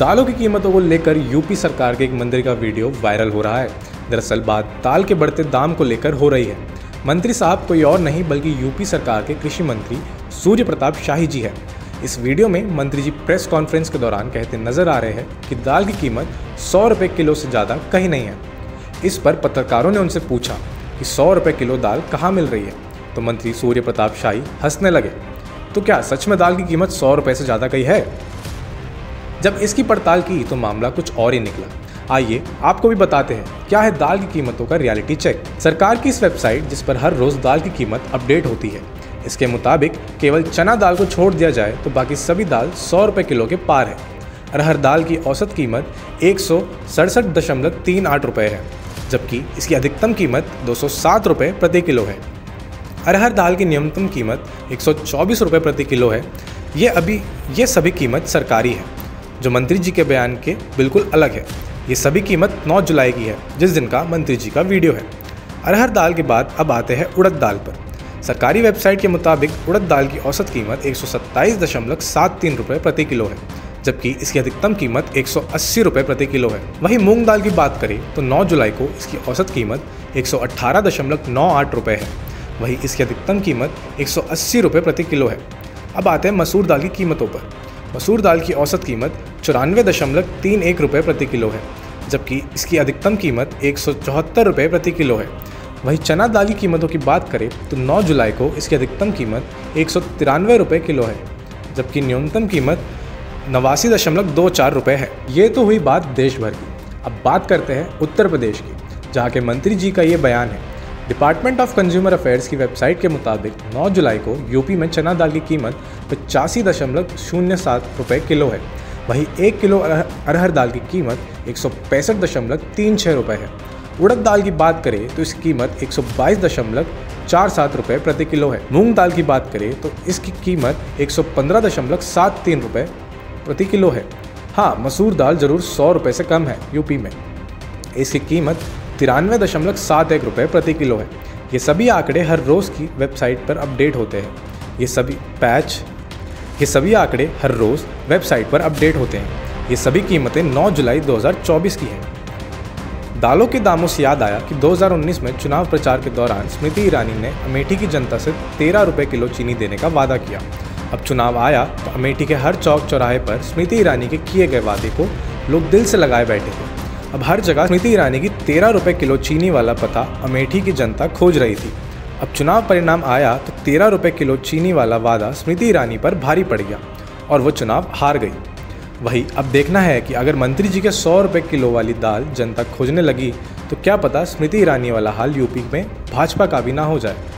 दालों की कीमतों को लेकर यूपी सरकार के एक मंदिर का वीडियो वायरल हो रहा है। दरअसल बात दाल के बढ़ते दाम को लेकर हो रही है। मंत्री साहब कोई और नहीं, बल्कि यूपी सरकार के कृषि मंत्री सूर्य प्रताप शाही जी है। इस वीडियो में मंत्री जी प्रेस कॉन्फ्रेंस के दौरान कहते नज़र आ रहे हैं कि दाल की कीमत सौ रुपये किलो से ज़्यादा कहीं नहीं है। इस पर पत्रकारों ने उनसे पूछा कि सौ रुपये किलो दाल कहाँ मिल रही है? तो मंत्री सूर्य प्रताप शाही हंसने लगे। तो क्या सच में दाल की कीमत सौ रुपये से ज़्यादा कहीं है? जब इसकी पड़ताल की तो मामला कुछ और ही निकला। आइए आपको भी बताते हैं, क्या है दाल की कीमतों का रियलिटी चेक सरकार की इस वेबसाइट जिस पर हर रोज दाल की कीमत अपडेट होती है, इसके मुताबिक केवल चना दाल को छोड़ दिया जाए तो बाकी सभी दाल सौ रुपये किलो के पार है। अरहर दाल की औसत कीमत एक सौ सड़सठ दशमलव तीन आठ रुपये है, जबकि इसकी अधिकतम कीमत दो सौ सात रुपये प्रति किलो है। अरहर दाल की न्यूनतम कीमत एक सौ चौबीस रुपये प्रति किलो है। ये अभी, ये सभी कीमत सरकारी है। जो मंत्री जी के बयान के बिल्कुल अलग है। ये सभी कीमत 9 जुलाई की है, जिस दिन का मंत्री जी का वीडियो है। अरहर दाल के बाद अब आते हैं उड़द दाल पर। सरकारी वेबसाइट के मुताबिक उड़द दाल की औसत कीमत एक सौ रुपये प्रति किलो है, जबकि इसकी अधिकतम कीमत एक सौ अस्सी रुपये प्रति किलो है। वहीं मूंग दाल की बात करें तो 9 जुलाई को इसकी औसत कीमत एक सौ रुपये है। वहीं इसकी अधिकतम कीमत एक सौ अस्सी रुपये प्रति किलो है। अब आते हैं मसूर दाल की कीमतों पर। मसूर दाल की औसत कीमत चौरानवे दशमलव तीन एक रुपये प्रति किलो है, जबकि इसकी अधिकतम कीमत एक सौ चौहत्तर रुपये प्रति किलो है। वहीं चना दाल की कीमतों की बात करें तो 9 जुलाई को इसकी अधिकतम कीमत एक सौ तिरानवे रुपये किलो है, जबकि न्यूनतम कीमत नवासी दशमलव दो चार रुपये है। ये तो हुई बात देश भर की। अब बात करते हैं उत्तर प्रदेश की, जहाँ के मंत्री जी का ये बयान है डिपार्टमेंट ऑफ़ कंज्यूमर अफेयर्स की वेबसाइट के मुताबिक 9 जुलाई को यूपी में चना दाल की कीमत पचासी दशमलव शून्य सात रुपये किलो है। वहीं एक किलो अरहर दाल की कीमत एक सौ पैंसठ दशमलव तीन छः रुपये है। उड़द दाल की बात करें तो इसकी कीमत एक सौ बाईस दशमलव चार सात रुपये प्रति किलो है। मूंग दाल की बात करें तो इसकी कीमत एक सौ पंद्रह दशमलव सात तीन रुपये प्रति किलो है। हाँ मसूर दाल ज़रूर सौ रुपये से कम है यूपी में। इसकी कीमत तिरानवे दशमलव सात एक रुपये प्रति किलो है। ये सभी आंकड़े हर रोज़ की वेबसाइट पर अपडेट होते हैं। ये सभी पैच, ये सभी आंकड़े हर रोज़ वेबसाइट पर अपडेट होते हैं। ये सभी कीमतें 9 जुलाई 2024 की हैं। दालों के दामों से याद आया कि 2019 में चुनाव प्रचार के दौरान स्मृति ईरानी ने अमेठी की जनता से तेरह रुपये किलो चीनी देने का वादा किया। अब चुनाव आया तो अमेठी के हर चौक चौराहे पर स्मृति ईरानी के किए गए वादे को लोग दिल से लगाए बैठे थे अब हर जगह स्मृति ईरानी की तेरह रुपये किलो चीनी वाला पता अमेठी की जनता खोज रही थी। अब चुनाव परिणाम आया तो तेरह रुपये किलो चीनी वाला वादा स्मृति ईरानी पर भारी पड़ गया और वो चुनाव हार गई। वही अब देखना है कि अगर मंत्री जी के सौ रुपये किलो वाली दाल जनता खोजने लगी तो क्या पता स्मृति ईरानी वाला हाल यूपी में भाजपा का भी ना हो जाए।